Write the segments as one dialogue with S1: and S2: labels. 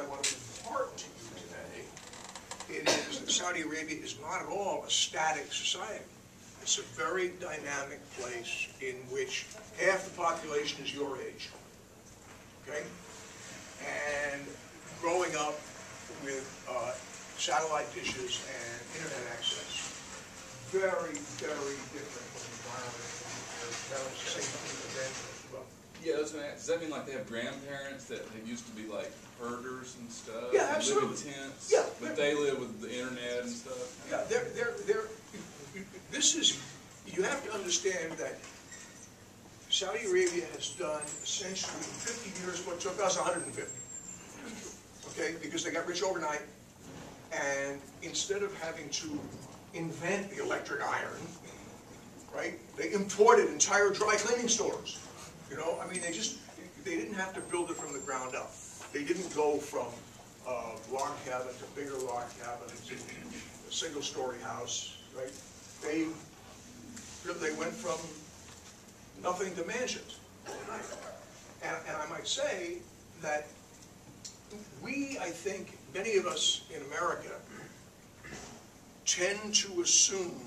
S1: I want to impart to you today, it is that Saudi Arabia is not at all a static society. It's a very dynamic place in which half the population is your age, okay? And growing up with uh, satellite dishes and internet access, very, very different environment. Same thing as well.
S2: Yeah, I was gonna does that mean like they have grandparents that have used to be like herders and stuff?
S1: Yeah,
S2: and Live
S1: absolutely.
S2: in tents?
S1: Yeah.
S2: But they live with the internet and stuff?
S1: Yeah, they're, they're, they're, this is, you have to understand that Saudi Arabia has done essentially in fifty years what took us hundred and fifty. Okay, because they got rich overnight, and instead of having to invent the electric iron, right, they imported entire dry cleaning stores. You know, I mean, they just, they didn't have to build it from the ground up. They didn't go from, uh, log cabin to bigger log cabin to a single-story house, right? They, they went from nothing to mansions. And, and I might say that we, I think, many of us in America tend to assume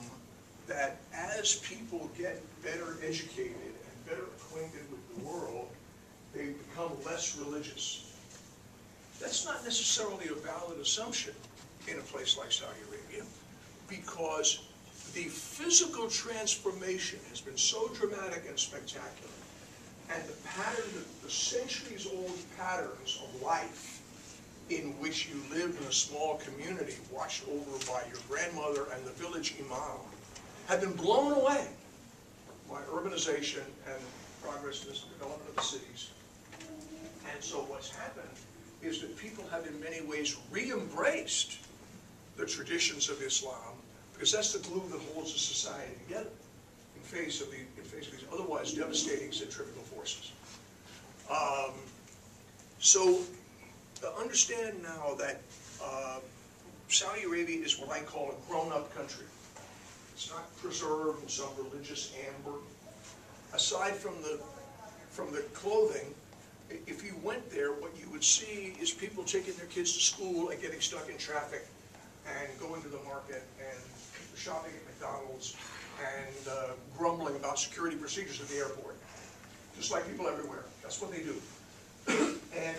S1: that as people get better educated better acquainted with the world, they become less religious. That's not necessarily a valid assumption in a place like Saudi Arabia, because the physical transformation has been so dramatic and spectacular, and the pattern, the centuries-old patterns of life in which you lived in a small community watched over by your grandmother and the village imam have been blown away by urbanization and progress in this development of the cities. And so what's happened is that people have in many ways re-embraced the traditions of Islam because that's the glue that holds a society together in face of the in face of these otherwise devastating centrifugal forces. Um, so understand now that uh, Saudi Arabia is what I call a grown-up country. It's not preserved in some religious amber. Aside from the from the clothing, if you went there, what you would see is people taking their kids to school and getting stuck in traffic, and going to the market and shopping at McDonald's, and uh, grumbling about security procedures at the airport, just like people everywhere. That's what they do. and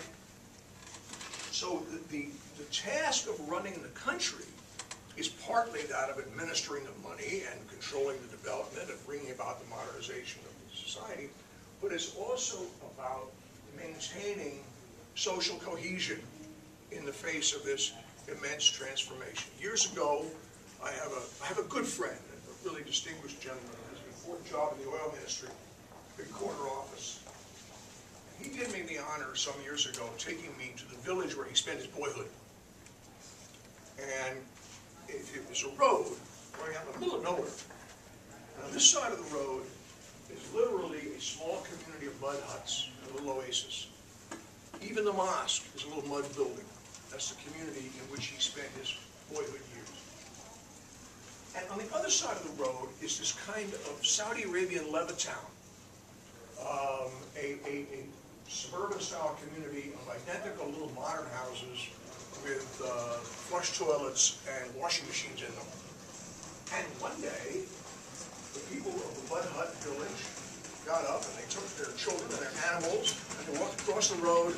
S1: so the, the, the task of running the country is partly that of administering the money and controlling the development and bringing about the modernization of society, but it's also about maintaining social cohesion in the face of this immense transformation. Years ago, I have a, I have a good friend, a really distinguished gentleman who has an important job in the oil industry, big corner office. He did me the honor some years ago of taking me to the village where he spent his boyhood. And it, it was a road going out in the middle of nowhere. And on this side of the road is literally a small community of mud huts, a little oasis. Even the mosque is a little mud building. That's the community in which he spent his boyhood years. And on the other side of the road is this kind of Saudi Arabian Levittown, um, a, a, a suburban-style community of identical little modern houses with uh, flush toilets and washing machines in them. And one day, the people of the Mud Hut village got up and they took their children and their animals and they walked across the road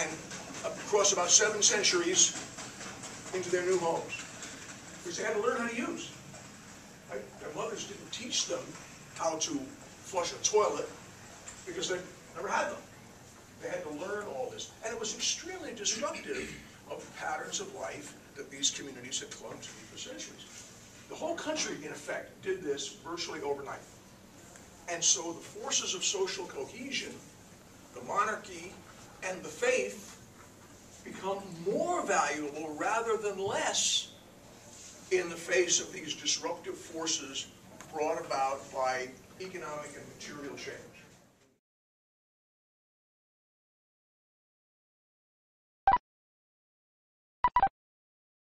S1: and across about seven centuries into their new homes. Because they had to learn how to use. Right? Their mothers didn't teach them how to flush a toilet because they never had them. They had to learn all this. And it was extremely disruptive of patterns of life that these communities had clung to for centuries. The whole country, in effect, did this virtually overnight. And so the forces of social cohesion, the monarchy, and the faith become more valuable rather than less in the face of these disruptive forces brought about by economic and material change.